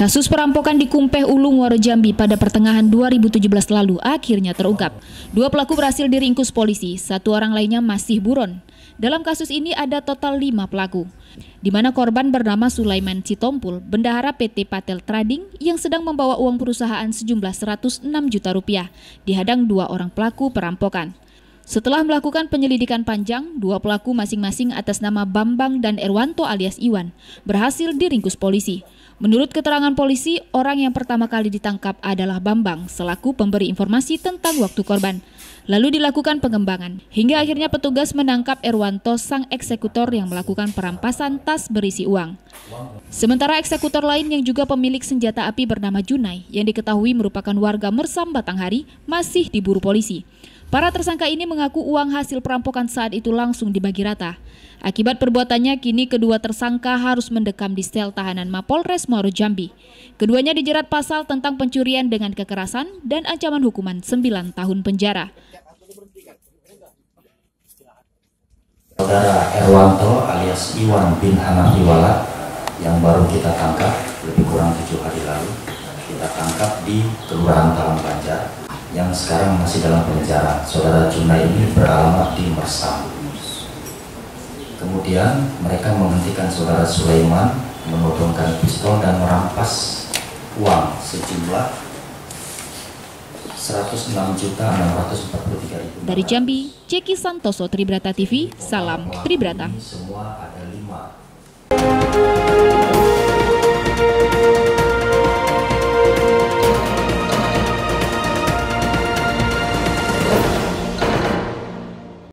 Kasus perampokan di Kumpeh Ulung Waro Jambi pada pertengahan 2017 lalu akhirnya terungkap. Dua pelaku berhasil diringkus polisi, satu orang lainnya masih buron. Dalam kasus ini ada total lima pelaku, di mana korban bernama Sulaiman Citompul, bendahara PT Patel Trading yang sedang membawa uang perusahaan sejumlah 106 juta rupiah, dihadang dua orang pelaku perampokan. Setelah melakukan penyelidikan panjang, dua pelaku masing-masing atas nama Bambang dan Erwanto alias Iwan berhasil diringkus polisi. Menurut keterangan polisi, orang yang pertama kali ditangkap adalah Bambang selaku pemberi informasi tentang waktu korban. Lalu dilakukan pengembangan, hingga akhirnya petugas menangkap Erwanto sang eksekutor yang melakukan perampasan tas berisi uang. Sementara eksekutor lain yang juga pemilik senjata api bernama Junai, yang diketahui merupakan warga Mersam Batanghari, masih diburu polisi. Para tersangka ini mengaku uang hasil perampokan saat itu langsung dibagi rata. Akibat perbuatannya, kini kedua tersangka harus mendekam di sel tahanan Mapolres Muaro Jambi. Keduanya dijerat pasal tentang pencurian dengan kekerasan dan ancaman hukuman 9 tahun penjara. Saudara Erwanto alias Iwan bin Hanafi Walad yang baru kita tangkap lebih kurang tujuh hari lalu. Kita tangkap di Kelurahan Talang Banjar yang sekarang masih dalam penjara. Saudara Juna ini beralamat di Mersam. Kemudian mereka menghentikan saudara Sulaiman menodongkan pistol dan merampas uang sejumlah 106 juta 643 ribu. Dari Jambi, Ceki Santoso Tribrata TV, salam Tribrata. Semua ada.